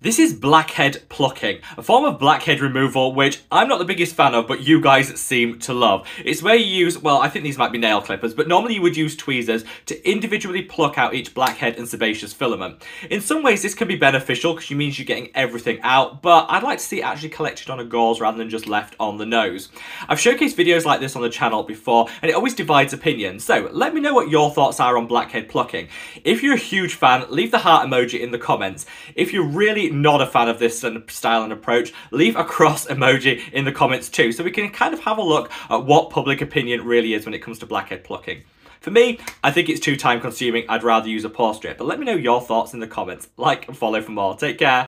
This is blackhead plucking, a form of blackhead removal which I'm not the biggest fan of but you guys seem to love. It's where you use, well I think these might be nail clippers, but normally you would use tweezers to individually pluck out each blackhead and sebaceous filament. In some ways this can be beneficial because it means you're getting everything out, but I'd like to see it actually collected on a gauze rather than just left on the nose. I've showcased videos like this on the channel before and it always divides opinions, so let me know what your thoughts are on blackhead plucking. If you're a huge fan, leave the heart emoji in the comments. If you're not a fan of this style and approach, leave a cross emoji in the comments too, so we can kind of have a look at what public opinion really is when it comes to blackhead plucking. For me, I think it's too time consuming, I'd rather use a pore strip, but let me know your thoughts in the comments. Like and follow for more. Take care.